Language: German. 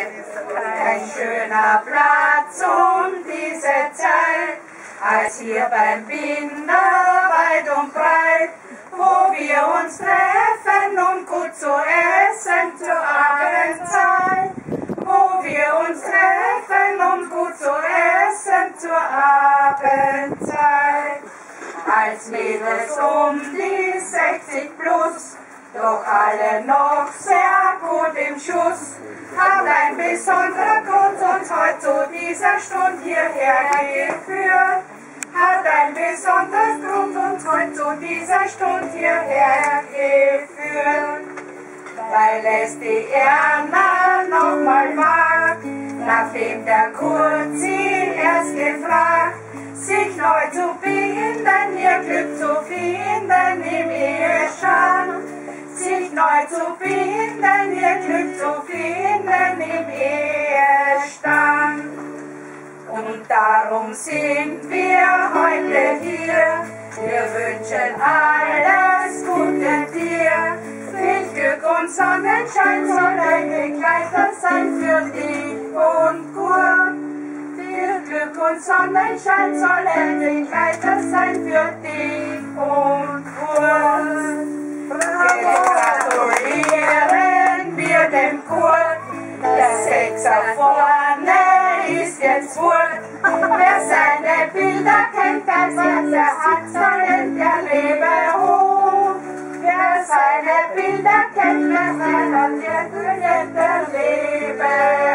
Kein schöner Platz um diese Zeit, als hier beim Binder weit und breit, wo wir uns treffen, um gut zu essen zur Abendzeit. Wo wir uns treffen, um gut zu essen zur Abendzeit. Als Mädels um die 60 plus, doch alle noch sehr gut im Schuss, hat ein besonderer Grund uns heute zu dieser Stunde hierher geführt. Hat ein besonderer Grund uns heute zu dieser Stunde hierher geführt. Weil es die Erna nochmal mag, nachdem der Kurt sie erst gefragt, darum sind wir heute hier, wir wünschen alles Gute dir. Viel Glück und Sonnenschein soll ein Begleiter sein für dich und Kurt. Viel Glück und Sonnenschein soll ein Begleiter sein für dich und Kurt. Gratulieren wir dem Kurt, der Sechser vorne danskens ord. Med sande bilder kan danskens hand, så den jeg leve ord. Med sande bilder kan danskens hand, så den jeg leve